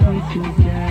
we together.